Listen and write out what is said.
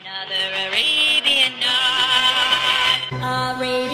Another Arabian night. Arabian.